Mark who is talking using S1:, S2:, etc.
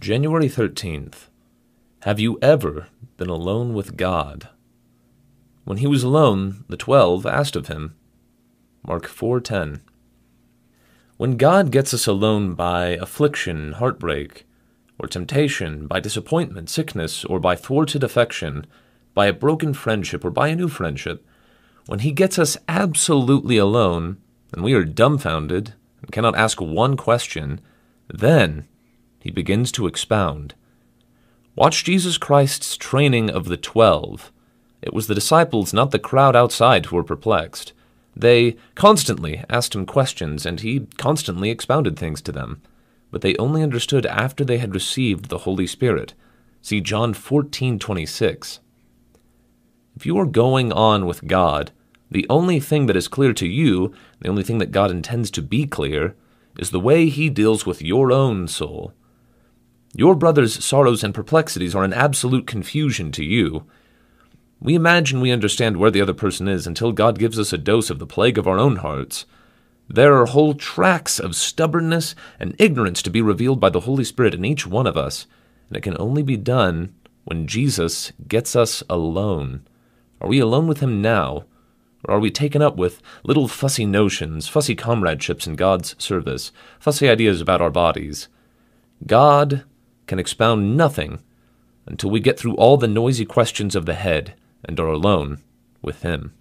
S1: January 13th. Have you ever been alone with God? When he was alone, the twelve asked of him. Mark 4:10. When God gets us alone by affliction, heartbreak, or temptation, by disappointment, sickness, or by thwarted affection, by a broken friendship, or by a new friendship, when he gets us absolutely alone, and we are dumbfounded and cannot ask one question, then he begins to expound. Watch Jesus Christ's training of the twelve. It was the disciples, not the crowd outside, who were perplexed. They constantly asked him questions, and he constantly expounded things to them. But they only understood after they had received the Holy Spirit. See John 14:26. If you are going on with God, the only thing that is clear to you, the only thing that God intends to be clear, is the way he deals with your own soul. Your brother's sorrows and perplexities are an absolute confusion to you. We imagine we understand where the other person is until God gives us a dose of the plague of our own hearts. There are whole tracts of stubbornness and ignorance to be revealed by the Holy Spirit in each one of us, and it can only be done when Jesus gets us alone. Are we alone with Him now, or are we taken up with little fussy notions, fussy comradeships in God's service, fussy ideas about our bodies? God can expound nothing until we get through all the noisy questions of the head and are alone with Him.